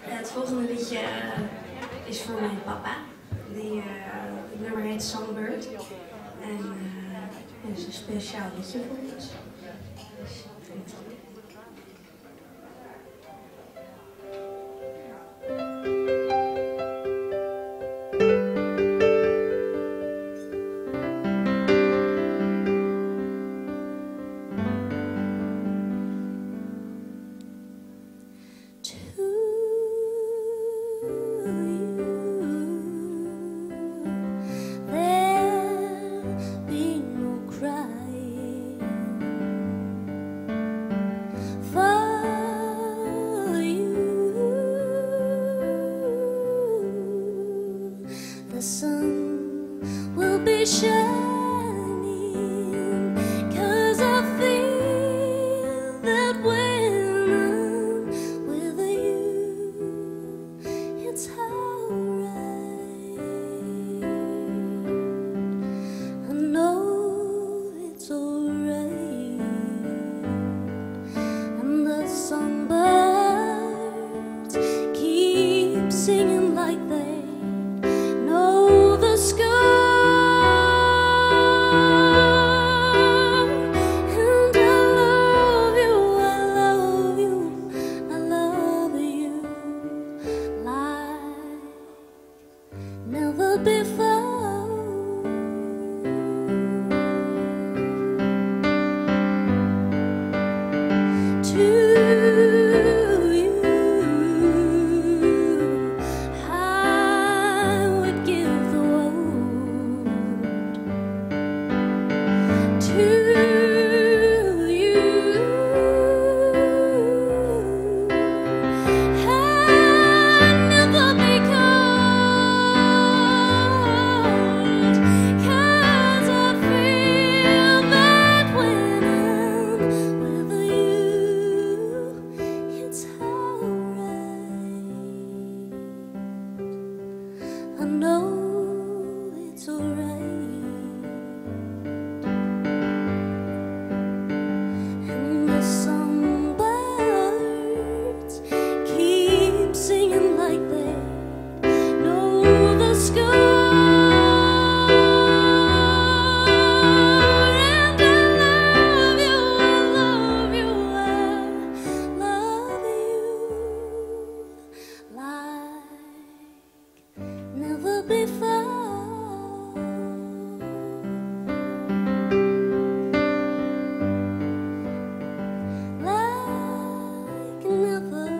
Het volgende liedje eh, is voor mijn papa. Die, het nummer heet Songbird. En het is een speciaal liedje voor ons. Dus, before I know it's alright. And the keep singing like they know the sky. before like never.